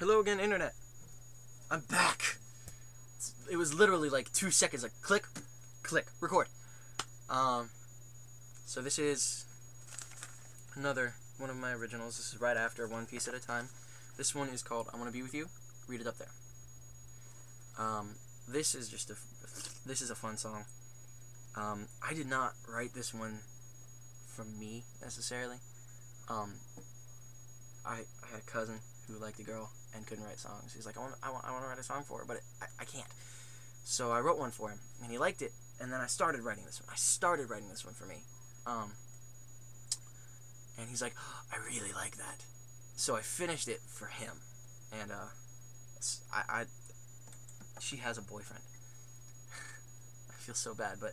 Hello again, internet. I'm back. It was literally like two seconds, like click, click, record. Um, so this is another one of my originals. This is right after One Piece at a Time. This one is called "I Want to Be with You." Read it up there. Um, this is just a, this is a fun song. Um, I did not write this one from me necessarily. Um, I, I had a cousin who liked a girl and couldn't write songs. He's like, I want, I want, I want to write a song for her, but it, I, I can't. So I wrote one for him, and he liked it. And then I started writing this one. I started writing this one for me. Um, and he's like, I really like that. So I finished it for him, and uh, I, I, she has a boyfriend. I feel so bad, but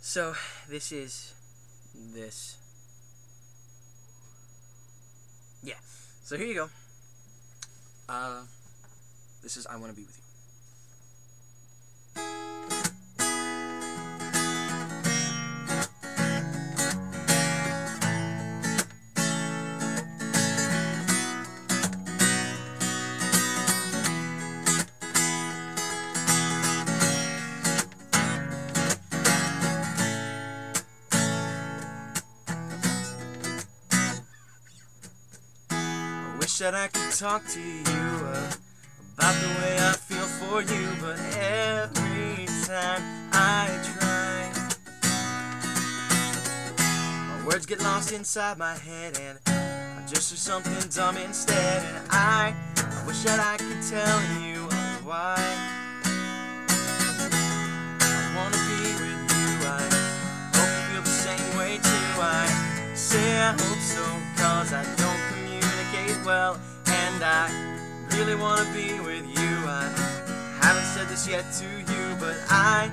so this is this. Yeah. So here you go. Uh, this is I Want to Be With You. Wish that I could talk to you uh, about the way I feel for you, but every time I try, my words get lost inside my head, and I just do something dumb instead. And I, I wish that I could tell you why. I wanna be with you. I hope you feel the same way too. I say I hope so, cause I don't well. And I really wanna be with you. I haven't said this yet to you, but I'm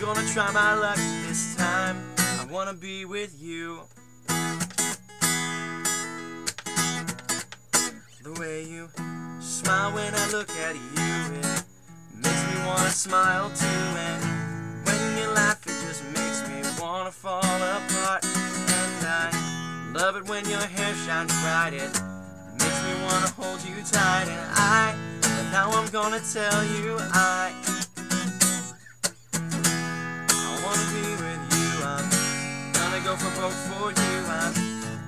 gonna try my luck this time. I wanna be with you. The way you smile when I look at you, it makes me wanna smile too. And when you laugh, it just makes me wanna fall apart. And I love it when your hair shines bright. It you tight. And I, but now I'm gonna tell you, I, I wanna be with you. I'm gonna go for broke for you. I've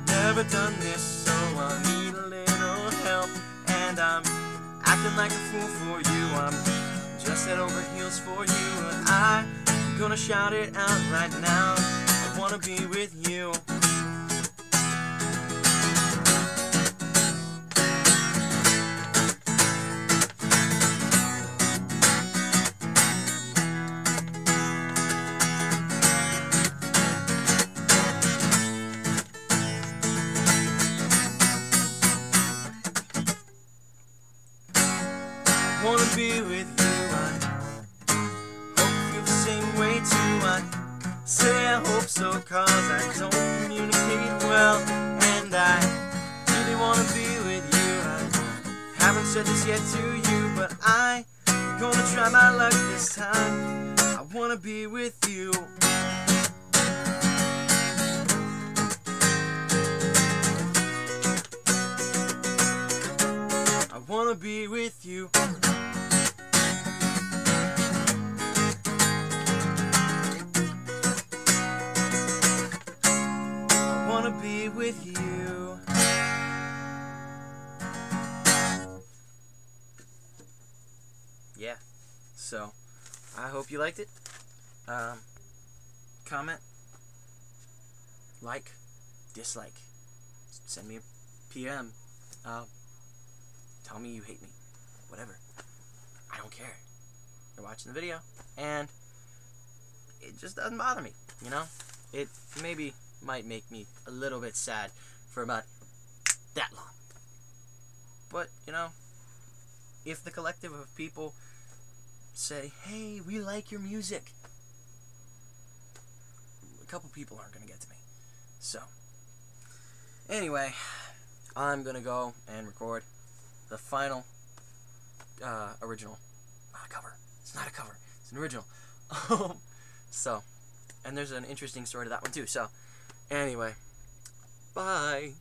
never done this, so I need a little help. And I'm acting like a fool for you. I'm just head over heels for you. And I'm gonna shout it out right now. I wanna be with you. Wanna be with you. I hope you feel the same way too. I say I hope so, cause I don't communicate well. And I really wanna be with you. I haven't said this yet to you, but I gonna try my luck this time. I wanna be with you. Wanna be with you. I wanna be with you. Yeah. So, I hope you liked it. Um, comment, like, dislike. Send me a PM. Uh, tell me you hate me. Whatever. I don't care. You're watching the video, and it just doesn't bother me. You know, it maybe might make me a little bit sad for about that long. But you know, if the collective of people say, "Hey, we like your music," a couple people aren't gonna get to me. So, anyway, I'm gonna go and record the final uh, original. Not a cover. It's not a cover. It's an original. so, and there's an interesting story to that one too. So, anyway, bye.